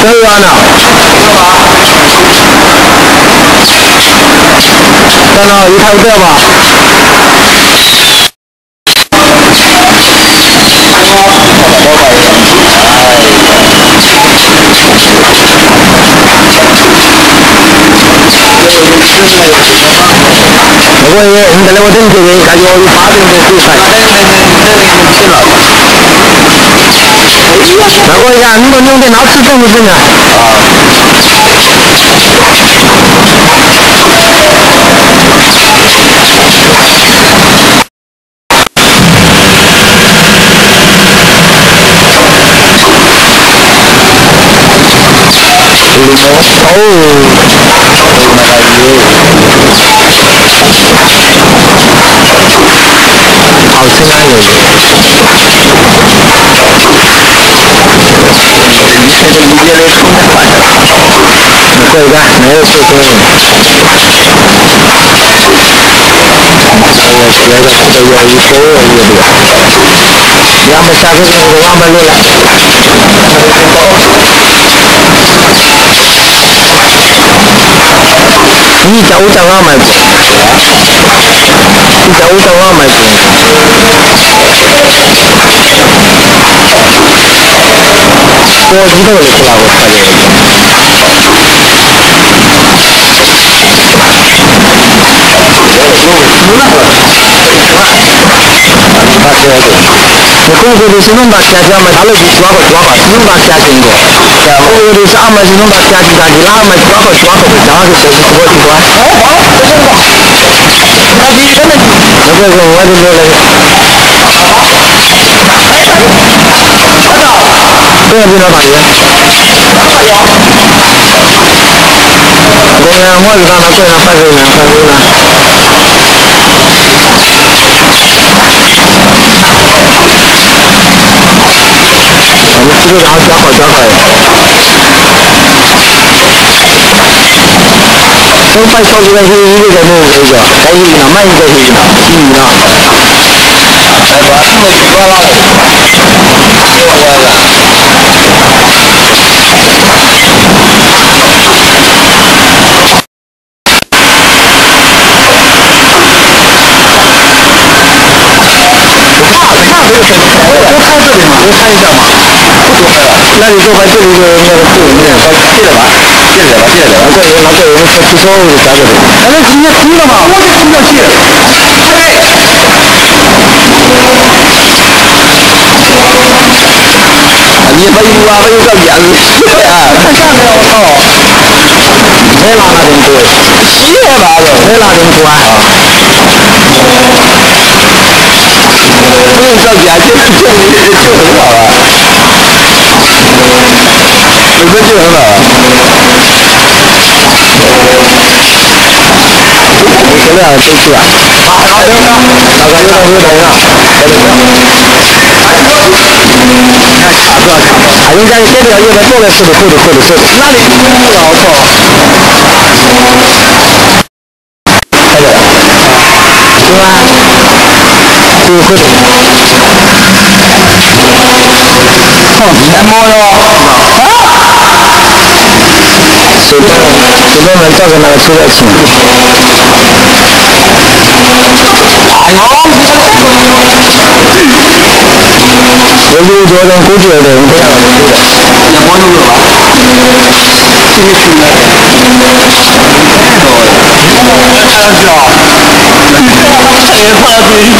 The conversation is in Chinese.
真远呢。看到一块一个吧？如果你你在我等这边，感觉有八点的水才。那我呀，你们两点老吃整不整啊？好吃哪有？对的，没有错对。我觉得这有一头有一个，要么下个月我们录了。你叫我叫我买过，你叫我叫我买过。我一头就不拿过菜的。大车子，我公司的是弄到天天嘛，他那就抓个抓个，弄到天经过。我有的是俺们是弄到天经天经，哪们抓个抓个，这样是这是我的关。那你真的，那个是我的那个。不要比他大爷。我呀，我是让他过上白水呢，白水呢。我们基本上加好加好。我买手机的是一个在弄这个，还有一个买一个是一个，一个。哎，我他们说了，我我看这里嘛，我看一下嘛，不多了。那你就把这里的那个资源点，记得吧？记得吧？记得吧？那个那个人说提手就加这里。那你今天听了。嘛？我就听了。记。你没有啊？没有个面子啊！看下面我操！没拉那点多，几年吧都，没拿点多啊！不着急啊，就就就就很好了，本身就很好。你现在生气啊？好，好，等等，那个有点有点啊，啊，人家这条有点过来是的，是的，是的，是的，那里老操，开的，是吧？对，会的。哼，面膜哟，随便随便们找个那个出来请。哎呦，我有这人估计有点不样的，面膜有了吧？这个去了，太多了，我看上去啊，这也放在嘴里，